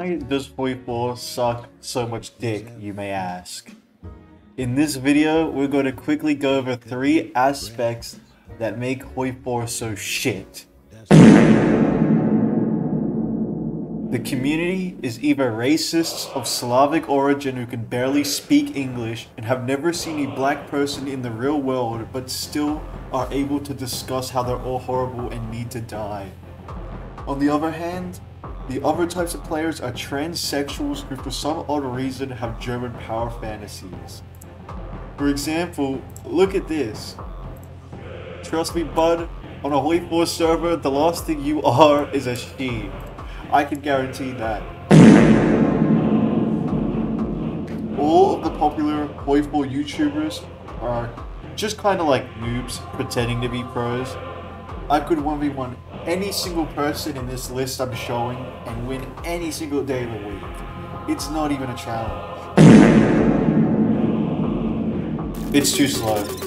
Why does Hoi4 suck so much dick, you may ask? In this video, we're going to quickly go over three aspects that make Hoi4 so shit. The community is either racists of Slavic origin who can barely speak English and have never seen a black person in the real world but still are able to discuss how they're all horrible and need to die. On the other hand, the other types of players are transsexuals who for some odd reason have German power fantasies. For example, look at this. Trust me bud, on a Hoi4 server, the last thing you are is a she. I can guarantee that. All of the popular Hoi4 YouTubers are just kind of like noobs pretending to be pros. I could 1v1 any single person in this list I'm showing and win any single day of the week. It's not even a challenge. It's too slow.